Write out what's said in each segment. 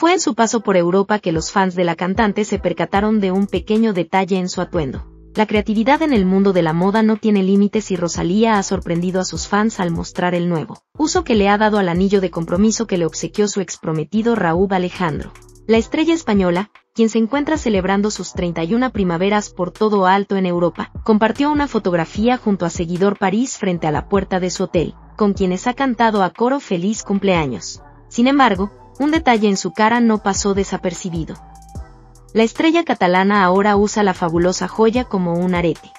Fue en su paso por Europa que los fans de la cantante se percataron de un pequeño detalle en su atuendo. La creatividad en el mundo de la moda no tiene límites y Rosalía ha sorprendido a sus fans al mostrar el nuevo uso que le ha dado al anillo de compromiso que le obsequió su exprometido Raúl Alejandro. La estrella española, quien se encuentra celebrando sus 31 primaveras por todo alto en Europa, compartió una fotografía junto a Seguidor París frente a la puerta de su hotel, con quienes ha cantado a coro feliz cumpleaños. Sin embargo, un detalle en su cara no pasó desapercibido. La estrella catalana ahora usa la fabulosa joya como un arete.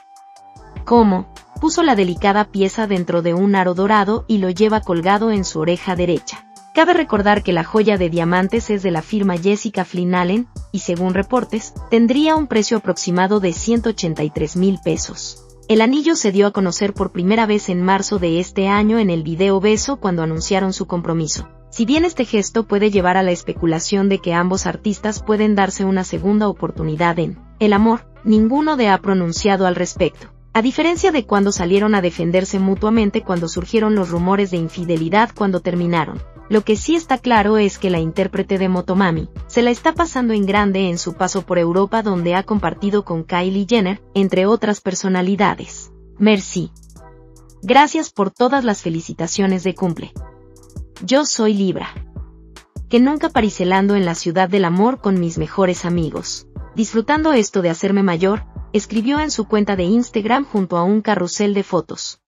¿Cómo? Puso la delicada pieza dentro de un aro dorado y lo lleva colgado en su oreja derecha. Cabe recordar que la joya de diamantes es de la firma Jessica Flynn Allen, y según reportes, tendría un precio aproximado de 183 mil pesos. El anillo se dio a conocer por primera vez en marzo de este año en el video Beso cuando anunciaron su compromiso. Si bien este gesto puede llevar a la especulación de que ambos artistas pueden darse una segunda oportunidad en el amor, ninguno de ha pronunciado al respecto. A diferencia de cuando salieron a defenderse mutuamente cuando surgieron los rumores de infidelidad cuando terminaron. Lo que sí está claro es que la intérprete de Motomami se la está pasando en grande en su paso por Europa donde ha compartido con Kylie Jenner, entre otras personalidades. Merci. Gracias por todas las felicitaciones de cumple. Yo soy Libra. Que nunca paricelando en la ciudad del amor con mis mejores amigos. Disfrutando esto de hacerme mayor, escribió en su cuenta de Instagram junto a un carrusel de fotos.